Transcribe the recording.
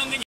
something